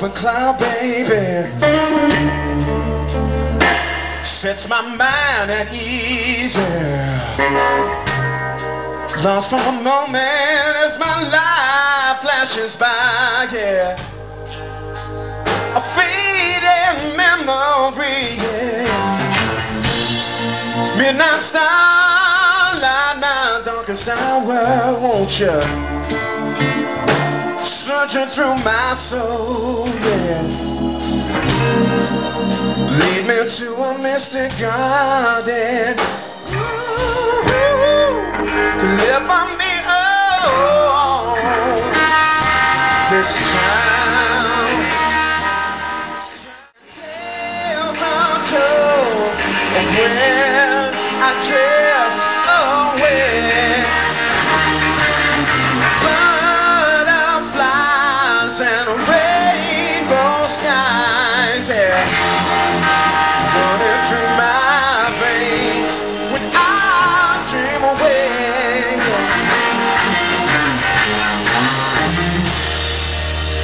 open cloud, baby. Sets my mind at ease, Lost from a moment as my life flashes by, yeah. A fading memory, yeah. Midnight starlight, my darkest hour, won't you? Searching through my soul. Lead me to a mystic garden.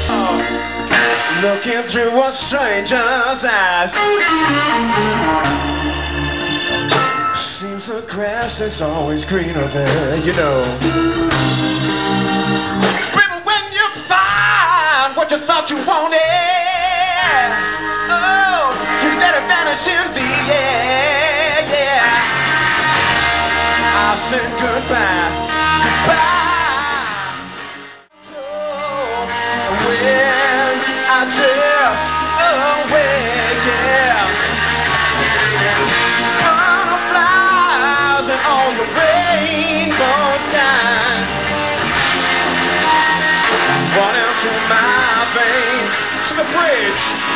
Oh, looking through a stranger's eyes. Seems the grass is always greener there, you know Said goodbye, goodbye I drift away, yeah Butterflies and all the rainbow sky Running through my veins to the bridge